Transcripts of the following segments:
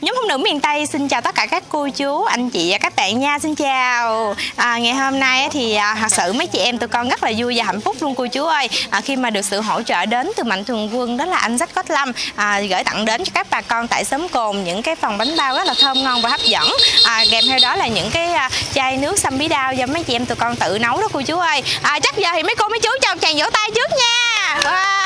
Nhóm phụ nữ miền Tây xin chào tất cả các cô chú, anh chị và các bạn nha, xin chào. À, Ngày hôm nay thì à, thật sự mấy chị em tụi con rất là vui và hạnh phúc luôn cô chú ơi. À, Khi mà được sự hỗ trợ đến từ Mạnh Thường Quân đó là anh Sách Cốt Lâm à, Gửi tặng đến cho các bà con tại xóm Cồn những cái phần bánh bao rất là thơm ngon và hấp dẫn. À, Kèm theo đó là những cái à, chai nước xăm bí đao do mấy chị em tụi con tự nấu đó cô chú ơi. À, Chắc giờ thì mấy cô mấy chú cho chàng tràng vỗ tay trước nha. Wow.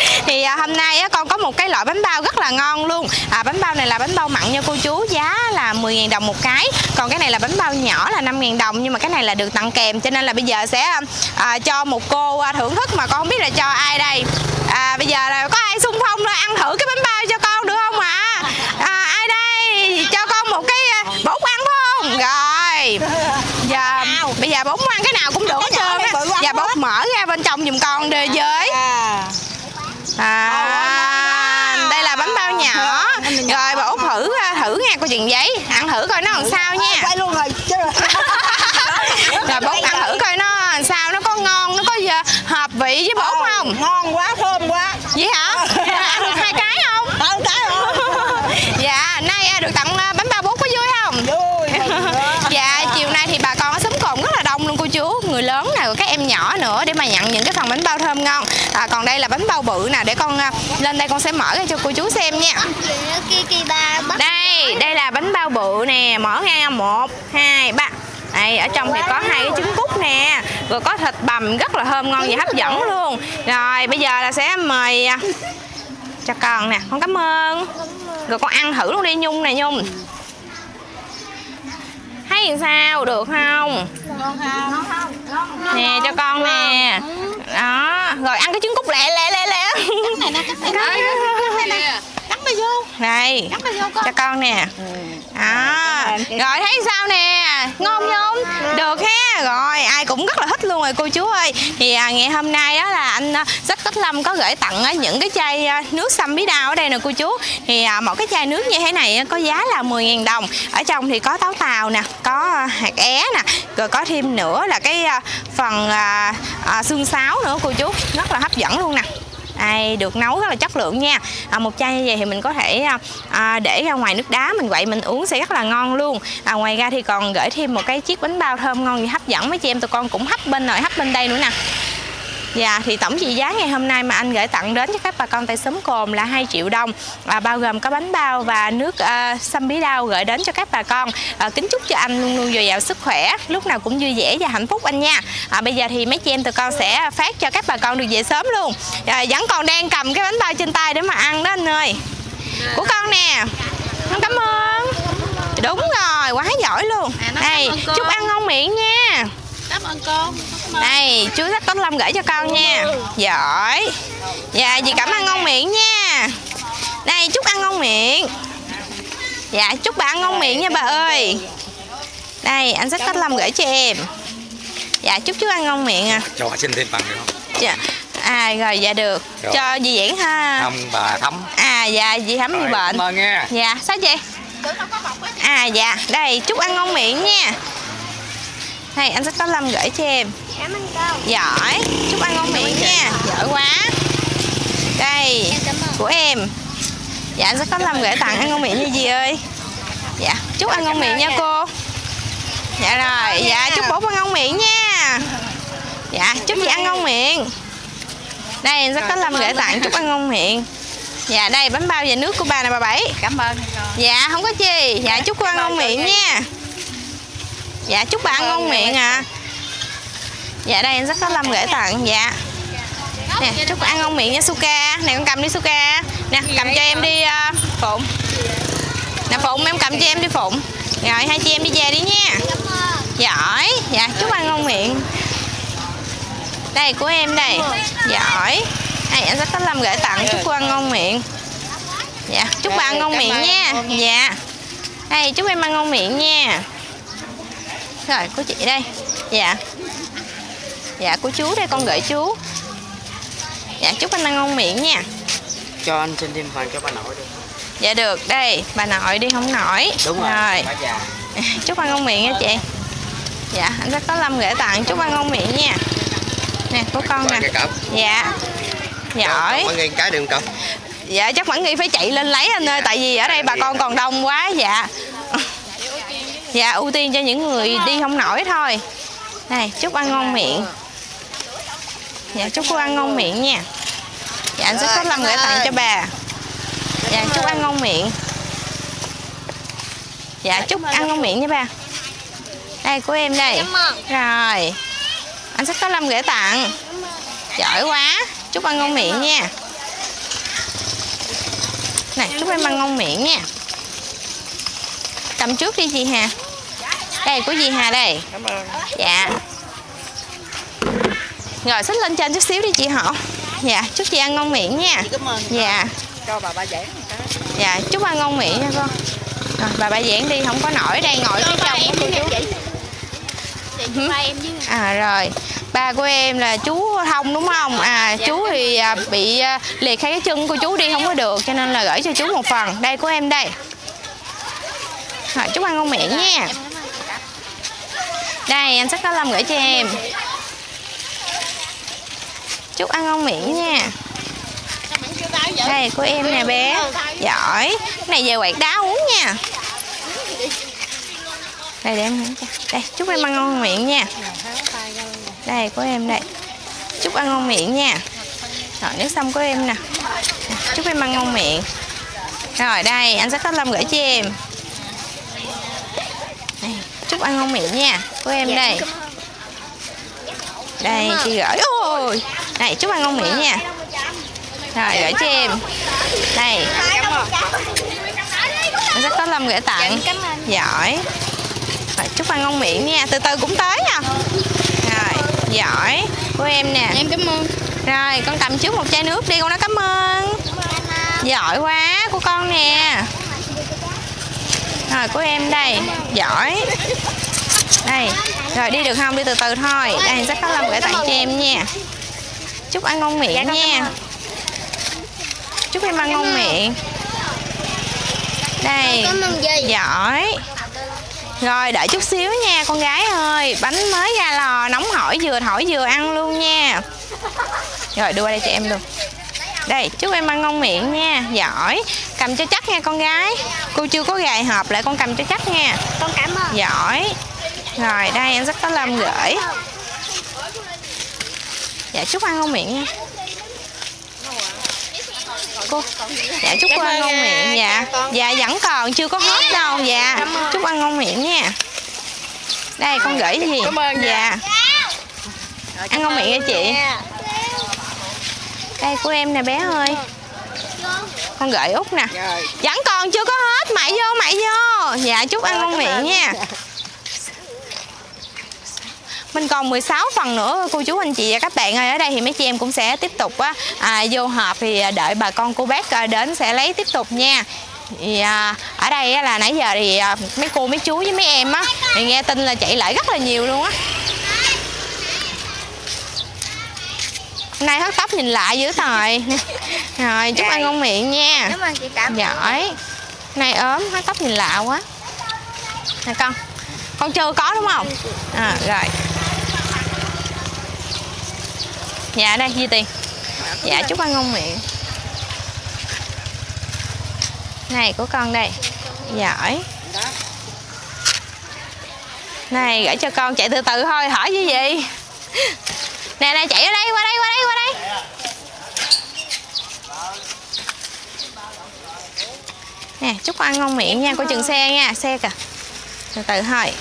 thì à, hôm nay á, con có một cái loại bánh bao rất là ngon luôn. À, bánh bao này là bánh bao mặn nha cô chú giá là 10.000 đồng một cái. Còn cái này là bánh bao nhỏ là 5.000 đồng nhưng mà cái này là được tặng kèm. Cho nên là bây giờ sẽ à, cho một cô à, thưởng thức mà con không biết là cho ai đây. À, bây giờ là có ai xung phong là ăn thử cái bánh bao cho con được không ạ à? ai đây cho con một cái à, bột ăn phải không rồi giờ bây giờ bột ăn cái nào cũng được hết trơn á giờ bột mở ra bên trong giùm con đi với à đây là bánh bao nhỏ rồi bà út thử thử nha cô chừng giấy ăn thử coi nó làm sao nha quay luôn rồi chứ rồi bột ăn thử coi nó làm sao nó có ngon nó có giờ với bột không? Ngon quá thơm quá. Vậy hả? Ăn được hai cái không? Ăn cái rồi dạ nay được tặng bánh bao bột có vui không? Vui dạ chiều nay thì bà con ở xóm cồn rất là đông luôn cô chú. Người lớn nè các em nhỏ nữa để mà nhận những cái phần bánh bao thơm ngon. À, còn đây là bánh bao bự nè để con à, lên đây con sẽ mở ra cho cô chú xem nha. Đây đây là bánh bao bự nè. Mở ra một hai ba đây ở trong thì có hai cái trứng cút nè rồi có thịt bằm rất là thơm ngon và hấp dẫn luôn rồi bây giờ là sẽ mời cho con nè con cảm ơn rồi con ăn thử luôn đi nhung nè nhung thấy sao được không nè cho con nè đó rồi ăn cái trứng cút lẹ lẹ lẹ lẹ cắn nó vô này cắn vô con cho con nè đó rồi thấy sao nè? Ngon không được ha. Rồi ai cũng rất là thích luôn rồi cô chú ơi. Thì à, ngày hôm nay đó là anh à, sách Tích Lâm có gửi tặng à, những cái chai à, nước xăm bí đao ở đây nè cô chú. Thì à, một cái chai nước như thế này à, có giá là 10.000 đồng. Ở trong thì có táo tàu nè có à, hạt é nè rồi có thêm nữa là cái phần à, à, xương sáo nữa cô chú. Rất là hấp dẫn luôn nè đây, được nấu rất là chất lượng nha. À, một chai như vậy thì mình có thể à, à, để ra ngoài nước đá mình quậy mình uống sẽ rất là ngon luôn. À, ngoài ra thì còn gửi thêm một cái chiếc bánh bao thơm ngon và hấp dẫn mấy chị em tụi con cũng hấp bên nội hấp bên đây nữa nè. Dạ thì tổng trị giá ngày hôm nay mà anh gửi tặng đến cho các bà con tại xóm Cồn là 2 triệu đồng à, bao gồm có bánh bao và nước à, xăm bí đao gửi đến cho các bà con. À, kính chúc cho anh luôn luôn dồi dào sức khỏe lúc nào cũng vui vẻ và hạnh phúc anh nha. À, bây giờ thì mấy chị em tụi con sẽ phát cho các bà con được về sớm luôn. À, vẫn còn đang cầm cái bánh bao trên tay để mà ăn đó anh ơi. Của con nè. Con cảm ơn. Đúng rồi quá giỏi luôn. Đây chúc ăn ngon miệng nha. Cảm ơn con đây chú thích Tống Lâm gửi cho con nha. Giỏi. Dạ dì cảm ơn ngon miệng nha. Đây chúc ăn ngon miệng. Dạ chúc bà ăn ngon miệng nha bà ơi. Đây anh sách Tống Lâm gửi cho em. Dạ chúc chú ăn ngon miệng à. Cho xin thêm bằng được không? Dạ. À rồi dạ được. Rồi. Cho dì Diễn ha. Không bà thấm À dạ dì Thắm bị bệnh. cảm ơn nha. Dạ sao chị À dạ. Đây chúc ăn ngon miệng nha Đây anh sách Tống Lâm gửi cho em. Cảm ơn con. Giỏi. Chúc ăn ngon miệng nha. Giỏi quá. Đây. Của em. Dạ anh sẽ có Lâm gửi tặng ăn ngon miệng như gì ơi. Dạ chúc ăn ngon miệng nha cô. Dạ rồi Dạ chúc bố ăn ngon miệng nha. Dạ chúc chị ăn ngon miệng. Đây anh sẽ có Lâm gửi tặng chúc ăn ngon miệng. Dạ đây bánh bao và nước của bà nè bà Bảy. Cảm ơn Dạ không có chi Dạ chúc cô ăn ngon miệng nha Dạ chúc bà ăn ngon miệng à Dạ đây em rất có Lâm gửi tặng. Dạ. Nè chúc ăn ngon miệng nha Suka. Nè con cầm đi Suka. Nè cầm cho em đi uh, Phụng. Nè Phụng em cầm cho em đi Phụng. Rồi hai chị em đi về đi nha. Giỏi. Dạ chúc ăn ngon miệng. Đây của em đây. Giỏi. Đây anh rất có Lâm gửi tặng. Chúc cô ăn ngon miệng. Dạ chúc bà ăn ngon miệng nha. Dạ. Đây chúc em ăn ngon miệng nha Rồi của chị đây. Dạ. Dạ của chú đây con gửi chú. Dạ chúc anh ăn ngon miệng nha. Cho anh xin thêm phần cho bà nội được Dạ được đây Bà nội đi không nổi. Đúng rồi, rồi. Chúc ăn ngon miệng nha chị. Dạ anh rất có Lâm gửi tặng chúc ăn ngon miệng nha. Nè của con nè. Dạ. Giỏi Có nghiêng cái được không dạ chắc vẫn nghi phải chạy lên lấy anh ơi tại vì ở đây bà con còn đông quá dạ dạ ưu tiên cho những người đi không nổi thôi. Này chúc ăn ngon miệng. Dạ chúc cô ăn ngon miệng nha. Dạ anh sẽ có lâm gửi tặng cho bà. Dạ chúc ăn ngon miệng. Dạ chúc ăn ngon miệng nha ba đây của em đây. Rồi. Anh sẽ có lâm gửi tặng. Giỏi quá. Chúc ăn ngon miệng nha. Này chúc em ăn ngon miệng nha cầm trước đi chị Hà. Đây của dì Hà đây. Cảm ơn. dạ. Rồi xích lên trên chút xíu đi chị họ. Dạ chúc chị ăn ngon miệng nha. Cảm ơn. dạ. Cho bà ba giảng dạ chúc ăn ngon miệng nha con. Rồi bà bà giảng đi không có nổi đây ngồi phía trong của cô chú Hử? à rồi. Ba của em là chú thông đúng không? À chú thì à, bị à, liệt hai cái chân của chú đi không có được cho nên là gửi cho chú một phần. Đây của em đây rồi, chúc ăn ngon miệng nha. Đây, anh sách có lâm gửi cho em. Chúc ăn ngon miệng nha. Đây, của em nè, bé. Giỏi. Cái này về quạt đá uống nha. Đây, để em cho. Đây, chúc em ăn ngon miệng nha. Đây, của em đây. Chúc ăn ngon miệng nha. Rồi, nước xong của em nè. Chúc em ăn ngon miệng. Rồi, đây, anh sẽ có lâm gửi cho em chúc ăn ngon miệng nha. Của em đây. đây chị gửi. Ôi này chúc ăn ngon miệng nha. Rồi gửi cho em. Đây anh sẽ có lâm gửi tặng. Giỏi. Rồi, chúc ăn ngon miệng nha. Từ từ cũng tới nha rồi giỏi. Của em nè. Em cảm ơn. rồi con cầm trước một chai nước đi. Con nói cảm ơn. Giỏi quá của con nè rồi của em đây. Giỏi. Đây. Rồi đi được không? Đi từ từ thôi. Đây sẽ có lâm gửi tặng cho em nha. Chúc ăn ngon miệng nha. Chúc em ăn ngon miệng. Đây. Giỏi. Rồi đợi chút xíu nha con gái ơi. Bánh mới ra lò nóng hổi vừa thổi vừa ăn luôn nha. Rồi đưa qua đây cho em luôn Đây chúc em ăn ngon miệng nha. Giỏi. Cầm cho chắc nha con gái. Cô chưa có gài hộp lại con cầm cho chắc nha. Con cảm ơn. Giỏi. Rồi đây em rất có lâm gửi. Dạ chúc ăn ngon miệng nha. Cô Dạ chúc cô ăn ngon miệng Dạ Dạ. vẫn còn chưa có hết đâu Dạ. chúc ăn ngon miệng nha. Đây con gửi gì? Cảm ơn nha. Dạ. Ăn ngon miệng nha chị Đây của em nè bé ơi. Con gửi út nè. Vẫn còn chưa có hết. Mại vô mại vô. Dạ chúc ăn ngon miệng nha. Mình còn 16 phần nữa cô chú anh chị và các bạn ơi. Ở đây thì mấy chị em cũng sẽ tiếp tục á à, vô họp thì đợi bà con cô bác à, đến sẽ lấy tiếp tục nha. Thì à, ở đây á, là nãy giờ thì à, mấy cô mấy chú với mấy em á thì nghe tin là chạy lại rất là nhiều luôn á nay hớt tóc nhìn lại dữ tời. Rồi chúc ăn ngon miệng nha. Cảm ơn chị cảm. giỏi. Nay ốm hớt tóc nhìn lạ quá. Nè con con chưa có đúng không? À rồi. Dạ đây ghi tiền. Dạ chúc ăn ngon miệng. Này của con đây. Giỏi. Này gửi cho con chạy từ từ thôi hỏi gì? vậy nè nè, chạy ở đây, qua đây qua đây qua đây. Nè, chúc ăn ngon miệng nha, coi chừng xe nha, xe kìa. Từ từ thôi.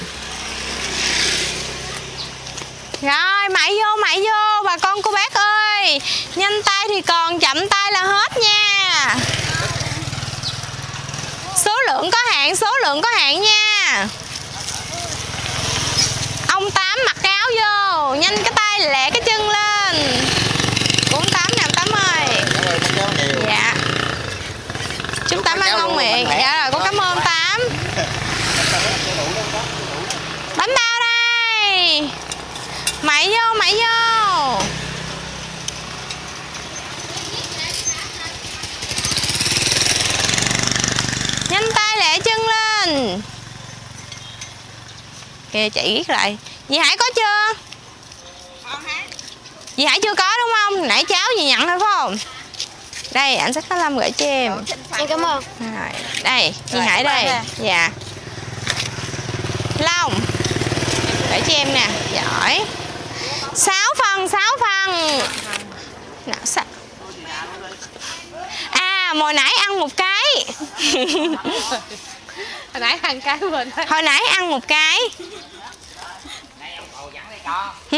Rồi, mày vô mày vô, bà con cô bác ơi. Nhanh tay thì còn, chậm tay là hết nha. Số lượng có hạn, số lượng có hạn nha ông tám mặc cái áo nhanh cái tay lẹ cái chân lên. cũng tám nè tám ơi dạ. Chúng tám ăn ngon miệng. dạ rồi con cảm ơn tám. Bánh bao đây. Mày vô mày vô. Nhanh tay lẹ chân lên. Kìa chạy riết lại. Dì hải có chưa dì hải chưa có đúng không? Nãy cháu dì nhận rồi phải không? Đây anh sách có lâm gửi cho em. Em cảm ơn. Rồi đây chị Rồi, hải đây. dạ. Long gửi cho em nè. Giỏi. Sáu phần sáu phần. Nào sao? À hồi nãy ăn một cái. Hồi nãy ăn cái mình hồi nãy ăn một cái. Hử?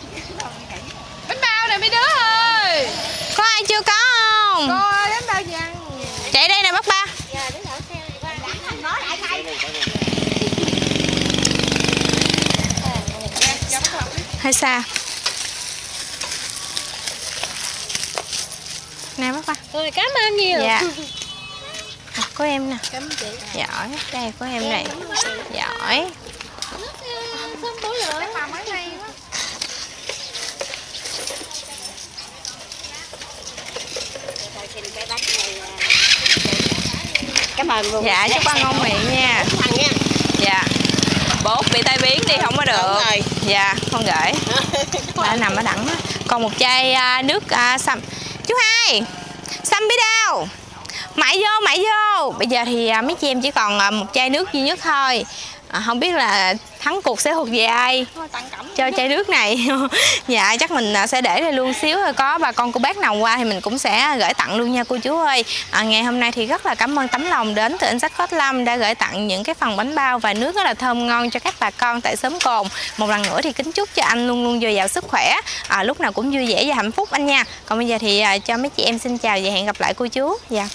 bánh bao này mấy đứa ơi. Có ai chưa có không? Cô ơi bánh bao gì ăn? Chạy đây nè bác ba. Hơi xa. Nè bác ba. Rồi cảm ơn nhiều. Dạ. À, có em nè. Giỏi đây có em này. Giỏi mà mấy ngày quá cảm ơn luôn dạ chúc ăn ngon miệng nha. Thằng nha dạ. Bột bị tai biến đi không có được. Dạ con gửi đã nằm ở đẳng còn một chai à, nước à, sâm chú hai sâm bí đâu mãi vô mãi vô. Bây giờ thì à, mấy chị em chỉ còn một chai nước duy nhất thôi. À, không biết là thắng cuộc sẽ thuộc về ai? Cho chai nước này. Dạ chắc mình à, sẽ để đây luôn xíu rồi có bà con cô bác nào qua thì mình cũng sẽ gửi tặng luôn nha cô chú ơi. À, ngày hôm nay thì rất là cảm ơn tấm lòng đến từ anh sách Cốt Lâm đã gửi tặng những cái phần bánh bao và nước rất là thơm ngon cho các bà con tại xóm cồn. Một lần nữa thì kính chúc cho anh luôn luôn dồi dào sức khỏe. À, lúc nào cũng vui vẻ và hạnh phúc anh nha. Còn bây giờ thì à, cho mấy chị em xin chào và hẹn gặp lại cô chú. Dạ